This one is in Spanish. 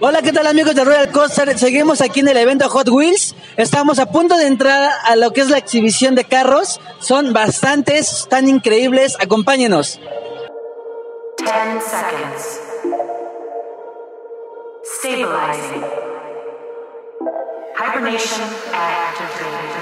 Hola, ¿qué tal amigos de Royal Coaster? Seguimos aquí en el evento Hot Wheels. Estamos a punto de entrar a lo que es la exhibición de carros. Son bastantes, están increíbles. Acompáñenos. 10 seconds. Stabilizing. Hibernation activated.